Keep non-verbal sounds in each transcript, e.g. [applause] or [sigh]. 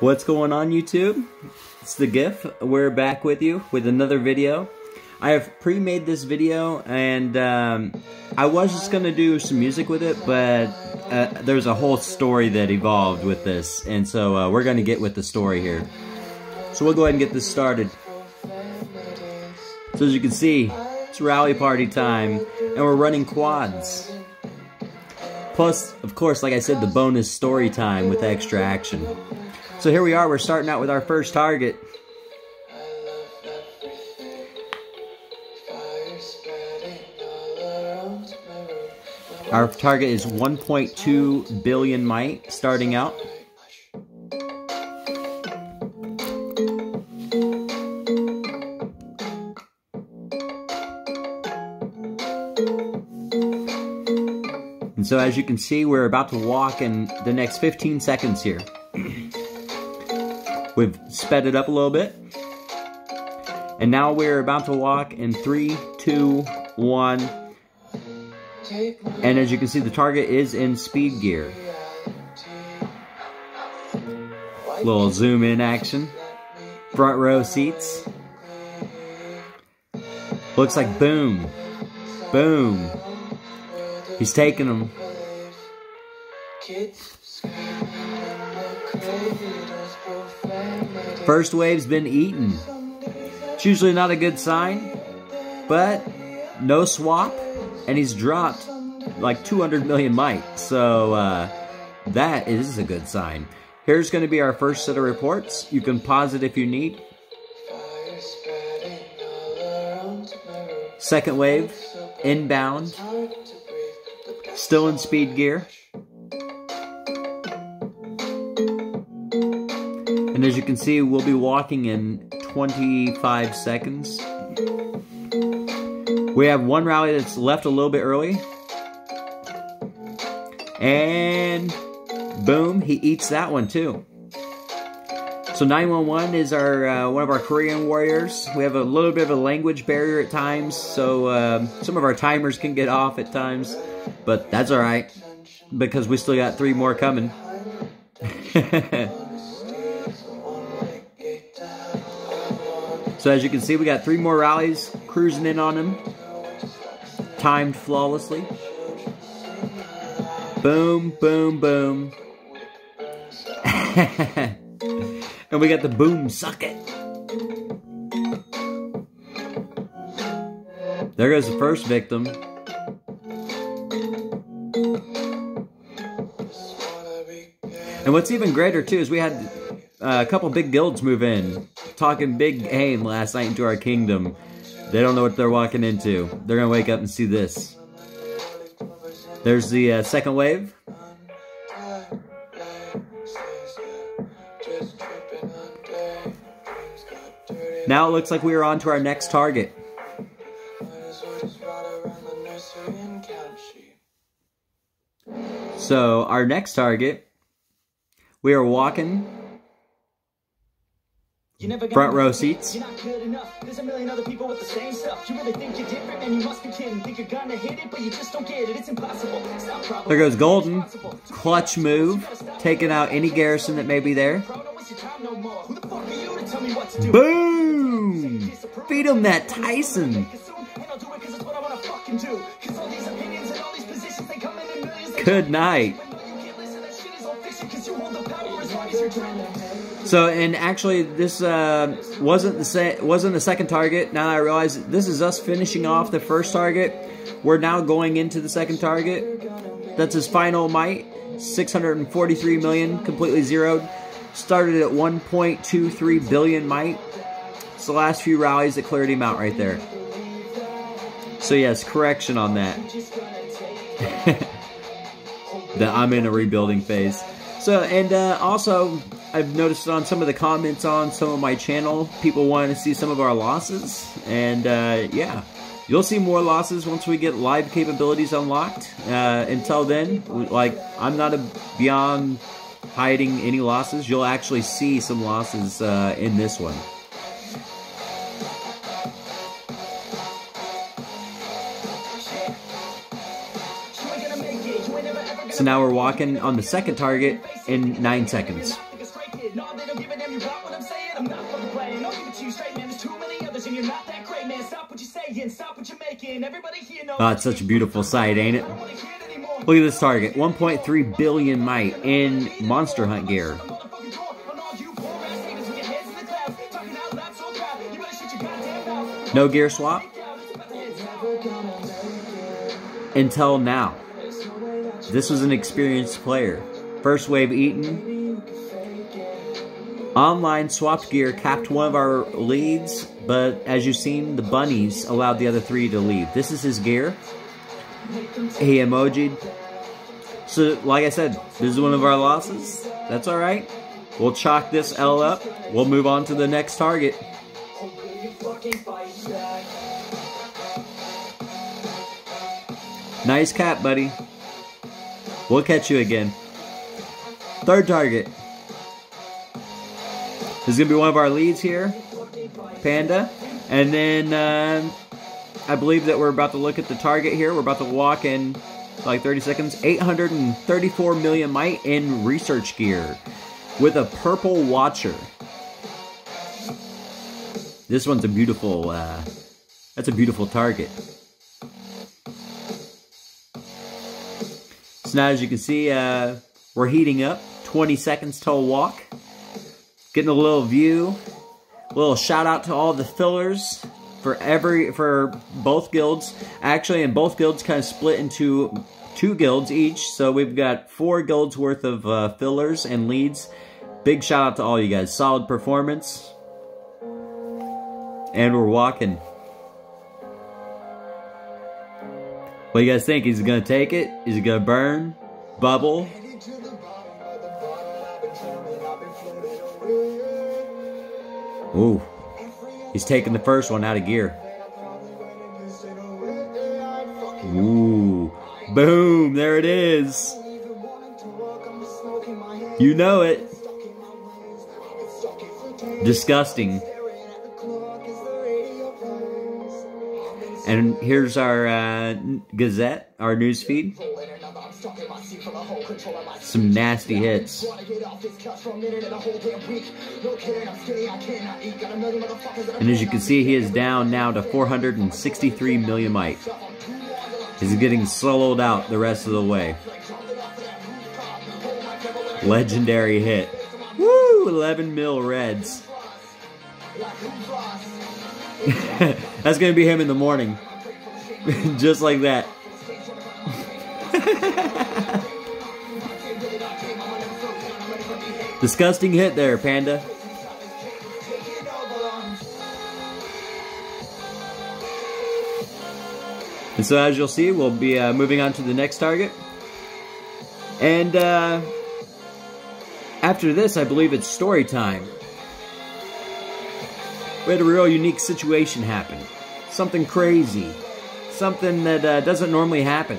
What's going on YouTube? It's the GIF. We're back with you with another video. I have pre-made this video and um, I was just going to do some music with it, but uh, there's a whole story that evolved with this. And so uh, we're going to get with the story here. So we'll go ahead and get this started. So as you can see, it's rally party time and we're running quads. Plus, of course, like I said, the bonus story time with extra action. So here we are, we're starting out with our first target. Our target is 1.2 billion might starting out. And so as you can see, we're about to walk in the next 15 seconds here. We've sped it up a little bit. And now we're about to walk in three, two, one. And as you can see, the target is in speed gear. Little zoom in action. Front row seats. Looks like boom. Boom. He's taking them. First wave's been eaten. It's usually not a good sign, but no swap, and he's dropped like 200 million might. So uh, that is a good sign. Here's going to be our first set of reports. You can pause it if you need. Second wave, inbound, still in speed gear. And as you can see, we'll be walking in 25 seconds. We have one rally that's left a little bit early. And boom, he eats that one too. So 911 is our uh, one of our Korean warriors. We have a little bit of a language barrier at times, so uh, some of our timers can get off at times, but that's all right because we still got three more coming. [laughs] So as you can see, we got three more rallies cruising in on him. Timed flawlessly. Boom, boom, boom. [laughs] and we got the boom suck it. There goes the first victim. And what's even greater too is we had uh, a couple big guilds move in talking big game last night into our kingdom. They don't know what they're walking into. They're going to wake up and see this. There's the uh, second wave. Now it looks like we are on to our next target. So our next target, we are walking Front row seats. You're not good enough. There's a million other people with the same stuff. You really think you're different and you must be kidding. Think you're gonna hit it, but you just don't get it. It's impossible. There goes Golden. Clutch move. Taking out any garrison that may be there. Boom! Feed him that Tyson. Good night. So, and actually, this uh, wasn't the wasn't the second target. Now I realize this is us finishing off the first target. We're now going into the second target. That's his final might, 643 million, completely zeroed. Started at 1.23 billion might. It's the last few rallies that cleared him out right there. So yes, correction on that. [laughs] that I'm in a rebuilding phase. So, and uh, also, I've noticed on some of the comments on some of my channel, people want to see some of our losses. And uh, yeah, you'll see more losses once we get live capabilities unlocked. Uh, until then, like, I'm not a beyond hiding any losses. You'll actually see some losses uh, in this one. So now we're walking on the second target in 9 seconds. Oh, it's such a beautiful sight, ain't it? I don't wanna hear it anymore. Look at this target 1.3 billion might in Monster Hunt gear. I'm motherfucking torn on all you poor ass haters with your heads in the clouds. Talking out loud so proud. You better shut your goddamn mouth. No gear swap It's about to hit. until now. This was an experienced player. First wave eaten. Online swapped gear capped one of our leads, but as you've seen, the bunnies allowed the other three to leave. This is his gear. He emojied. So, like I said, this is one of our losses. That's alright. We'll chalk this L up. We'll move on to the next target. Nice cap, buddy. We'll catch you again. Third target. Is going to be one of our leads here. Panda. And then um, I believe that we're about to look at the target here. We're about to walk in like 30 seconds. 834 million might in research gear with a purple watcher. This one's a beautiful, uh, that's a beautiful target. So now as you can see, uh, we're heating up. 20 seconds till walk. Getting a little view. A little shout out to all the fillers for every for both guilds. Actually, and both guilds kind of split into two guilds each. So we've got four guilds worth of uh, fillers and leads. Big shout out to all you guys. Solid performance. And we're walking. What do you guys think? Is he gonna take it? Is he gonna burn? Bubble? Ooh. He's taking the first one out of gear. Ooh. Boom! There it is. You know it. Disgusting. And here's our uh, Gazette, our news feed. Some nasty hits. And as you can see, he is down now to 463 million might. He's getting soloed out the rest of the way. Legendary hit. Woo! 11 mil reds. [laughs] That's gonna be him in the morning. [laughs] Just like that. [laughs] Disgusting hit there, Panda. And so as you'll see, we'll be uh, moving on to the next target. And uh, after this, I believe it's story time. We had a real unique situation happen. Something crazy. Something that uh, doesn't normally happen.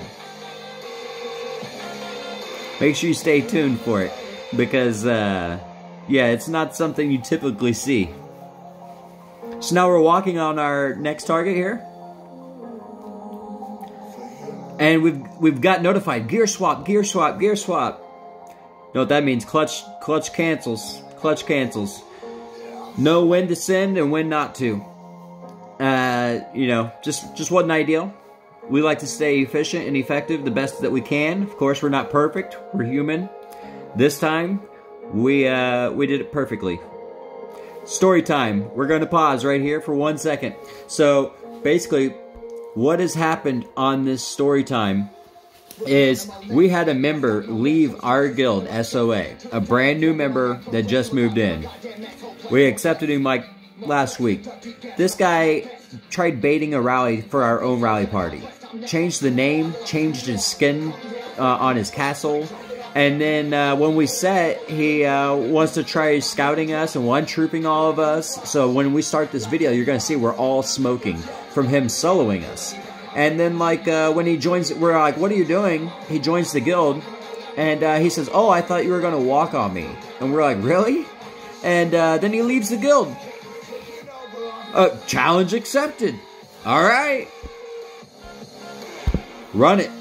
Make sure you stay tuned for it. Because, uh, yeah, it's not something you typically see. So now we're walking on our next target here. And we've we've got notified. Gear swap, gear swap, gear swap. You know what that means? Clutch clutch cancels. Clutch cancels. Know when to send and when not to. Uh, you know, just just wasn't ideal. We like to stay efficient and effective the best that we can. Of course, we're not perfect. We're human. This time, we uh, we did it perfectly. Story time. We're going to pause right here for one second. So, basically, what has happened on this story time is we had a member leave our guild, SOA, a brand new member that just moved in. We accepted him like last week. This guy tried baiting a rally for our own rally party. Changed the name, changed his skin uh, on his castle, and then uh, when we set, he uh, wants to try scouting us and one-trooping all of us. So when we start this video, you're going to see we're all smoking from him soloing us. And then like uh, when he joins, we're like, what are you doing? He joins the guild. And uh, he says, oh, I thought you were going to walk on me. And we're like, really? And uh, then he leaves the guild. Challenge accepted. All right. Run it.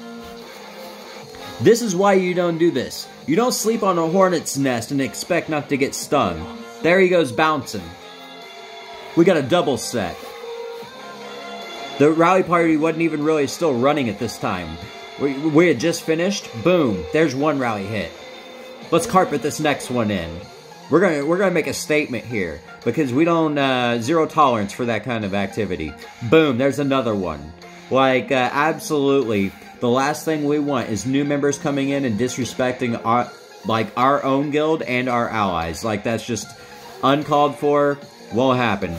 This is why you don't do this. You don't sleep on a hornet's nest and expect not to get stung. There he goes bouncing. We got a double set. The rally party wasn't even really still running at this time. We, we had just finished. Boom. There's one rally hit. Let's carpet this next one in. We're gonna we're gonna make a statement here because we don't uh, zero tolerance for that kind of activity. Boom. There's another one. Like uh, absolutely, the last thing we want is new members coming in and disrespecting our like our own guild and our allies. Like that's just uncalled for. Won't happen.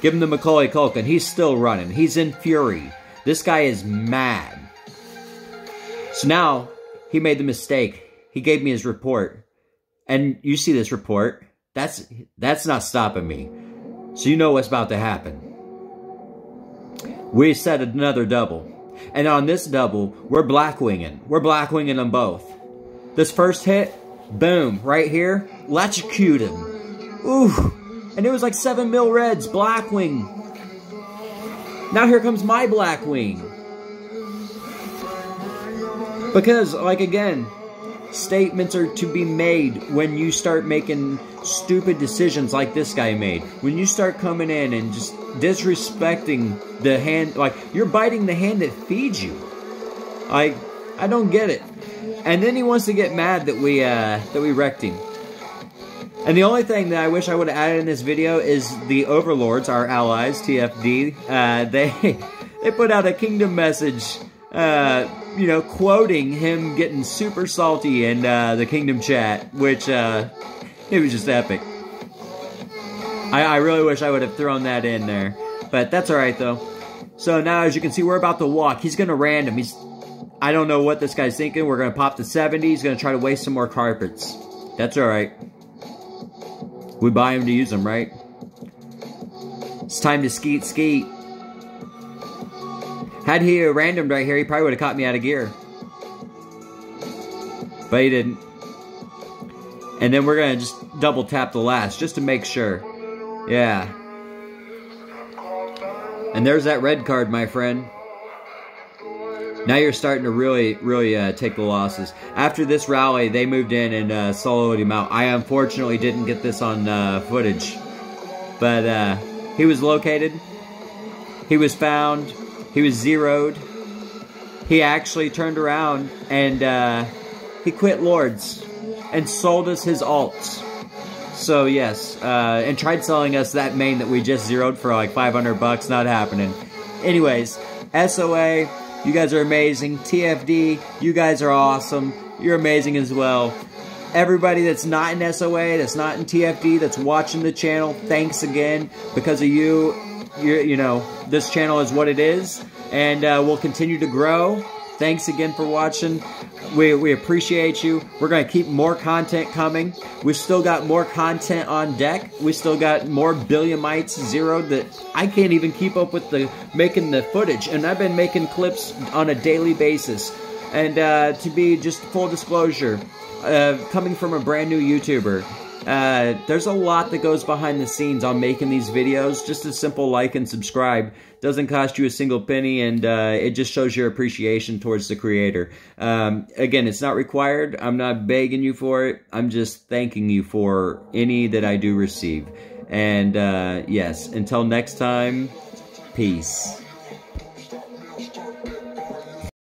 Give him the Macaulay Culkin. He's still running. He's in fury. This guy is mad. So now, he made the mistake. He gave me his report. And you see this report. That's that's not stopping me. So you know what's about to happen. We set another double. And on this double, we're blackwinging. We're blackwinging them both. This first hit, boom, right here, electrocute him. Ooh. And it was like 7 mil reds, Blackwing. Now here comes my Blackwing. Because, like again, statements are to be made when you start making stupid decisions like this guy made. When you start coming in and just disrespecting the hand, like, you're biting the hand that feeds you. I, I don't get it. And then he wants to get mad that we, uh, that we wrecked him. And the only thing that I wish I would have added in this video is the Overlords, our allies, TFD. Uh, they [laughs] they put out a kingdom message, uh, you know, quoting him getting super salty in uh, the kingdom chat, which uh, it was just epic. I, I really wish I would have thrown that in there, but that's all right though. So now, as you can see, we're about to walk. He's gonna random. He's I don't know what this guy's thinking. We're gonna pop the 70. He's gonna try to waste some more carpets. That's all right. We buy them to use them, right? It's time to skeet skeet. Had he randomed right here, he probably would have caught me out of gear. But he didn't. And then we're to just double tap the last, just to make sure. Yeah. And there's that red card, my friend. Now you're starting to really, really uh, take the losses. After this rally, they moved in and uh, soloed him out. I unfortunately didn't get this on uh, footage. But uh, he was located. He was found. He was zeroed. He actually turned around and uh, he quit Lords and sold us his alts. So yes, uh, and tried selling us that main that we just zeroed for like 500 bucks. Not happening. Anyways, SOA you guys are amazing. TFD, you guys are awesome. You're amazing as well. Everybody that's not in SOA, that's not in TFD, that's watching the channel, thanks again. Because of you, you, you know, this channel is what it is. And uh, we'll continue to grow. Thanks again for watching. We, we appreciate you. We're going to keep more content coming. We've still got more content on deck. We still got more billion mites zeroed that I can't even keep up with the making the footage. And I've been making clips on a daily basis. And uh, to be just full disclosure, uh, coming from a brand new YouTuber, uh, there's a lot that goes behind the scenes on making these videos. Just a simple like and subscribe doesn't cost you a single penny, and uh, it just shows your appreciation towards the creator. Um, again, it's not required. I'm not begging you for it. I'm just thanking you for any that I do receive. And uh, yes, until next time, peace.